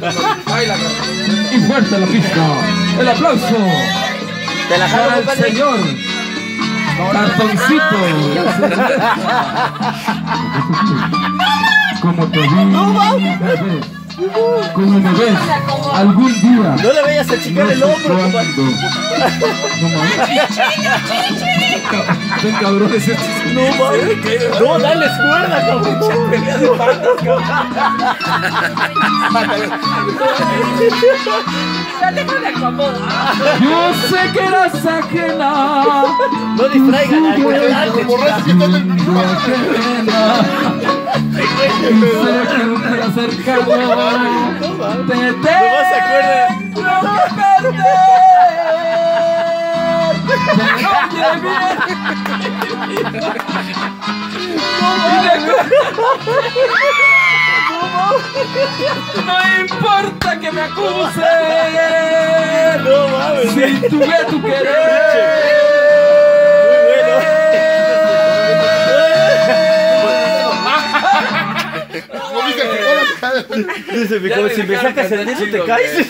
Y fuerte la pista. El aplauso. Te la para el señor. Cartoncito. Como te vi. Como me ves algún día. No le vayas a achicar el hombro. No mames. Ven cabrón, ese No mames. No, dale cuerda, cabrón. Pelea de patas, cabrón. Ya déjame acomodar. Yo sé que eras ajena. No distraigan al. De- No importa que me acusen. No mames. Si tuve tu querer. Dice como si me sacas el dedo te caes.